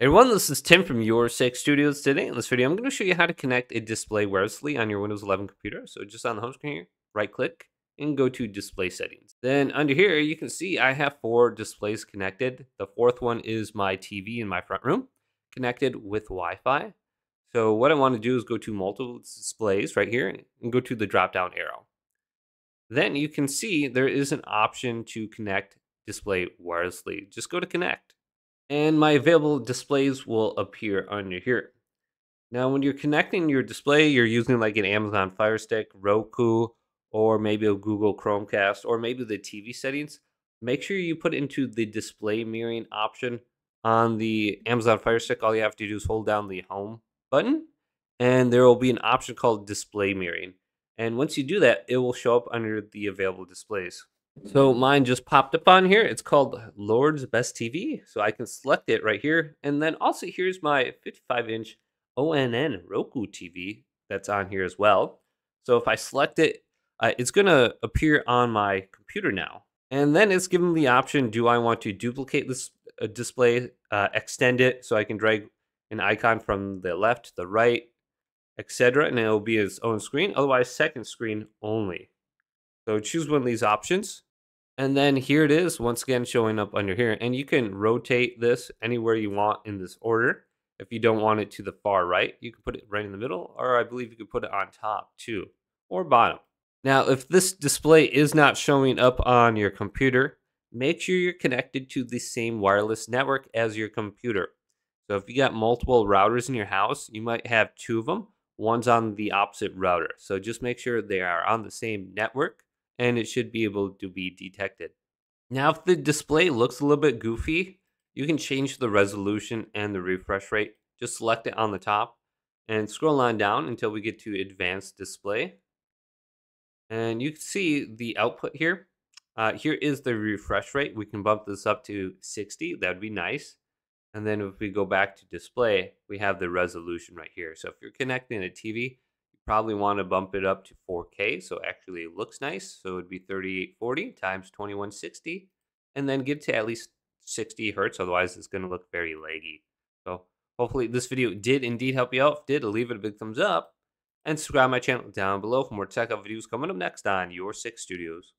Everyone, this is Tim from Your Six Studios. Today in this video, I'm going to show you how to connect a display wirelessly on your Windows 11 computer. So just on the home screen here, right click and go to display settings. Then under here, you can see I have four displays connected. The fourth one is my TV in my front room connected with Wi-Fi. So what I want to do is go to multiple displays right here and go to the drop down arrow. Then you can see there is an option to connect display wirelessly. Just go to connect and my available displays will appear under here. Now, when you're connecting your display, you're using like an Amazon Fire Stick, Roku, or maybe a Google Chromecast, or maybe the TV settings. Make sure you put into the display mirroring option on the Amazon Fire Stick. All you have to do is hold down the home button, and there will be an option called display mirroring. And once you do that, it will show up under the available displays. So mine just popped up on here. It's called Lord's Best TV. So I can select it right here. And then also here's my 55 inch ONN Roku TV that's on here as well. So if I select it, uh, it's going to appear on my computer now. And then it's given the option, do I want to duplicate this uh, display, uh, extend it so I can drag an icon from the left to the right, etc. And it'll be its own screen. Otherwise, second screen only. So choose one of these options. And then here it is, once again, showing up under here. And you can rotate this anywhere you want in this order. If you don't want it to the far right, you can put it right in the middle, or I believe you could put it on top too, or bottom. Now, if this display is not showing up on your computer, make sure you're connected to the same wireless network as your computer. So if you got multiple routers in your house, you might have two of them. One's on the opposite router. So just make sure they are on the same network and it should be able to be detected. Now, if the display looks a little bit goofy, you can change the resolution and the refresh rate. Just select it on the top and scroll on down until we get to advanced display. And you can see the output here. Uh, here is the refresh rate. We can bump this up to 60. That would be nice. And then if we go back to display, we have the resolution right here. So if you're connecting a TV, probably want to bump it up to 4K so actually it looks nice. So it would be 3840 times 2160 and then get to at least 60 hertz. Otherwise, it's going to look very laggy. So hopefully this video did indeed help you out. If did, leave it a big thumbs up and subscribe my channel down below for more tech of videos coming up next on Your Six Studios.